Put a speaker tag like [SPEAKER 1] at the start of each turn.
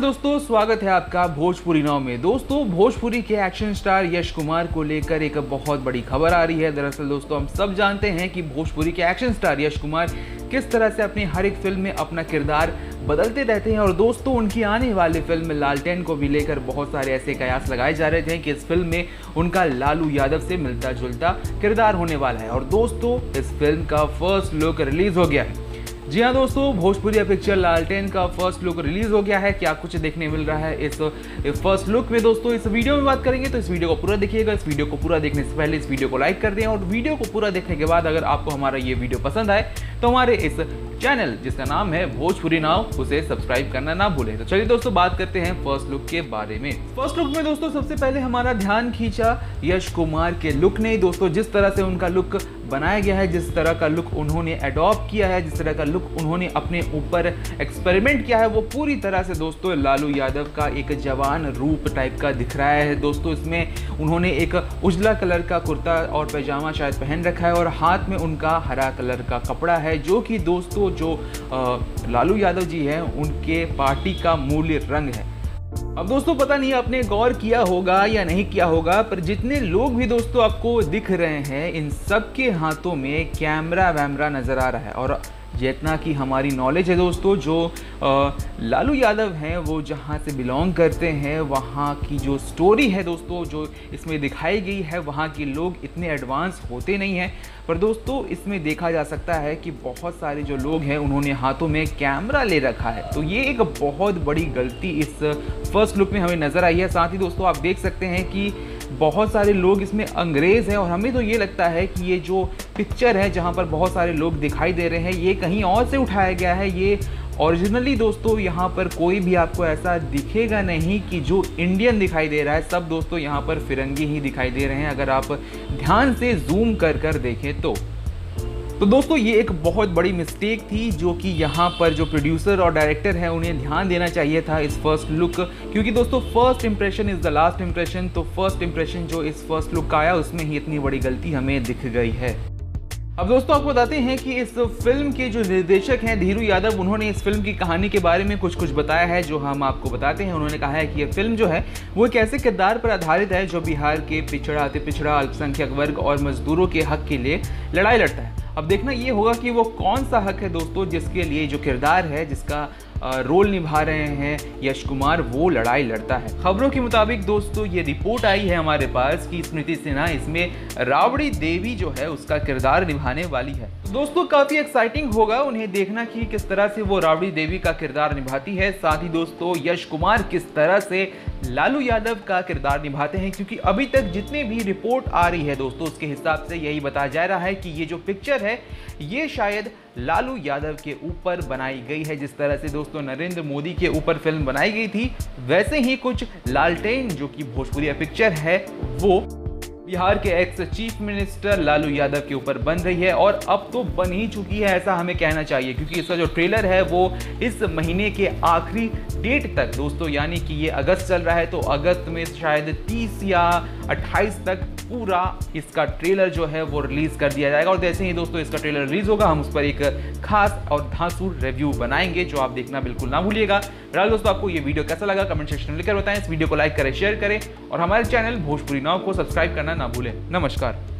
[SPEAKER 1] दोस्तों, स्वागत है आपका भोजपुरी नाव में। दोस्तों, भोजपुरी के एक्शन स्टार यश कुमार को लेकर एक बहुत बड़ी खबर आ रही है। दरअसल दोस्तों, हम सब जानते हैं कि भोजपुरी के एक्शन स्टार यश कुमार किस तरह से अपनी हर एक फ़िल्म में अपना किरदार बदलते रहते हैं और दोस्तों, उनकी आने वाली फ़िल्म लालटेन को भी लेकर बहुत सारे ऐसे कयास लगाए जा रहे थे कि इस फ़िल्म में उनका लालू यादव से मिलता जुलता किरदार होने वाला है। और दोस्तों, इस फ़िल्म का फ़र्स्ट लुक रिलीज़ हो गया है। जी हाँ दोस्तों, भोजपुरी पिक्चर लालटेन का फ़र्स्ट लुक रिलीज़ हो गया है। क्या कुछ देखने मिल रहा है इस फ़र्स्ट लुक में दोस्तों? इस वीडियो में बात करेंगे तो इस वीडियो को पूरा देखिएगा। इस वीडियो को पूरा देखने से पहले इस वीडियो को लाइक कर दें और वीडियो को पूरा देखने के बाद अगर आपको हमारा ये वीडियो पसंद आए तो हमारे इस चैनल जिसका नाम है भोजपुरी नाव, उसे सब्सक्राइब करना ना भूलें। तो चलिए दोस्तों, बात करते हैं फ़र्स्ट लुक के बारे में। फ़र्स्ट लुक में दोस्तों, सबसे पहले हमारा ध्यान खींचा यश कुमार के लुक ने। दोस्तों, जिस तरह से उनका लुक बनाया गया है, जिस तरह का लुक उन्होंने अडॉप्ट किया है, जिस तरह का लुक उन्होंने अपने ऊपर एक्सपेरिमेंट किया है, वो पूरी तरह से दोस्तों लालू यादव का एक जवान रूप टाइप का दिख रहा है। दोस्तों, इसमें उन्होंने एक उजला कलर का कुर्ता और पैजामा शायद पहन रखा है और हाथ में उनका हरा कलर का कपड़ा है, जो कि दोस्तों जो लालू यादव जी हैं, उनके पार्टी का मूल्य रंग है। अब दोस्तों पता नहीं आपने गौर किया होगा या नहीं किया होगा, पर जितने लोग भी दोस्तों आपको दिख रहे हैं, इन सब के हाथों में कैमरा वैमरा नज़र आ रहा है और जितना कि हमारी नॉलेज है दोस्तों, जो लालू यादव हैं, वो जहाँ से बिलोंग करते हैं, वहाँ की जो स्टोरी है दोस्तों, जो इसमें दिखाई गई है, वहाँ के लोग इतने एडवांस होते नहीं हैं। पर दोस्तों, इसमें देखा जा सकता है कि बहुत सारे जो लोग हैं, उन्होंने हाथों में कैमरा ले रखा है। तो ये एक बहुत बड़ी गलती इस फ़र्स्ट लुक में हमें नज़र आई है। साथ ही दोस्तों, आप देख सकते हैं कि बहुत सारे लोग इसमें अंग्रेज़ हैं और हमें तो ये लगता है कि ये जो पिक्चर है जहाँ पर बहुत सारे लोग दिखाई दे रहे हैं, ये कहीं और से उठाया गया है। ये ओरिजिनली दोस्तों यहाँ पर कोई भी आपको ऐसा दिखेगा नहीं कि जो इंडियन दिखाई दे रहा है, सब दोस्तों यहाँ पर फिरंगी ही दिखाई दे रहे हैं। अगर आप ध्यान से जूम कर कर देखें तो तो दोस्तों, ये एक बहुत बड़ी मिस्टेक थी जो कि यहाँ पर जो प्रोड्यूसर और डायरेक्टर है, उन्हें ध्यान देना चाहिए था इस फ़र्स्ट लुक क्योंकि दोस्तों first impression is the last impression तो फ़र्स्ट इंप्रेशन जो इस फ़र्स्ट लुक का आया, उसमें ही इतनी बड़ी गलती हमें दिख गई है। अब दोस्तों, आपको बताते हैं कि इस फ़िल्म के जो निर्देशक हैं, धीरू यादव, उन्होंने इस फ़िल्म की कहानी के बारे में कुछ कुछ बताया है, जो हम आपको बताते हैं। उन्होंने कहा है कि ये फ़िल्म जो है, वो एक ऐसे किरदार पर आधारित है, जो बिहार के पिछड़ा अति पिछड़ा अल्पसंख्यक वर्ग और मजदूरों के हक के लिए लड़ाई लड़ता है। अब देखना ये होगा कि वो कौन सा हक है दोस्तों जिसके लिए जो किरदार है, जिसका रोल निभा रहे हैं यश कुमार, वो लड़ाई लड़ता है। खबरों के मुताबिक दोस्तों, ये रिपोर्ट आई है हमारे पास कि स्मृति सिन्हा इसमें रावड़ी देवी जो है, उसका किरदार निभाने वाली है। तो दोस्तों, काफ़ी एक्साइटिंग होगा उन्हें देखना कि किस तरह से वो रावड़ी देवी का किरदार निभाती है। साथ ही दोस्तों, यश कुमार किस तरह से लालू यादव का किरदार निभाते हैं, क्योंकि अभी तक जितने भी रिपोर्ट आ रही है दोस्तों, उसके हिसाब से यही बताया जा रहा है कि ये जो पिक्चर है, ये शायद लालू यादव के ऊपर बनाई गई है, जिस तरह से दोस्तों नरेंद्र मोदी के ऊपर फ़िल्म बनाई गई थी। वैसे ही कुछ लालटेन, जो कि भोजपुरी पिक्चर है, वो बिहार के ex chief minister Lalu Yadav के ऊपर बन रही है और अब तो बन ही चुकी है, ऐसा हमें कहना चाहिए। क्योंकि इसका जो ट्रेलर है, वो इस महीने के आखिरी डेट तक, दोस्तों, यानी कि ये अगस्त चल रहा है तो अगस्त में शायद 30 या 28 तक पूरा इसका ट्रेलर जो है वो रिलीज़ कर दिया जाएगा। और जैसे ही दोस्तों इसका ट्रेलर रिलीज़ होगा, हम उस पर एक खास और धांसू रिव्यू बनाएँगे, जो आप देखना बिल्कुल ना भूलिएगा। फ़िलहाल दोस्तों, आपको ये वीडियो कैसा लगा कमेंट सेक्शन में लिखकर बताएँ। इस वीडियो को लाइक करें शेयर करें। और हमारे चैनल भोजपुरी नाव को सब्सक्राइब करना ना भूलें। नमस्कार।